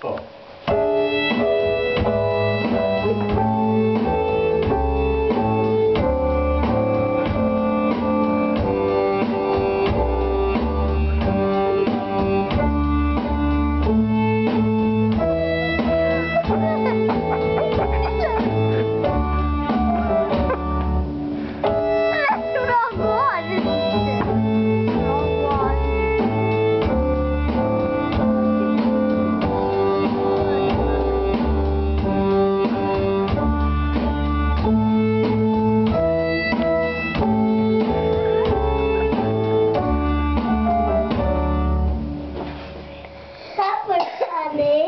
Four.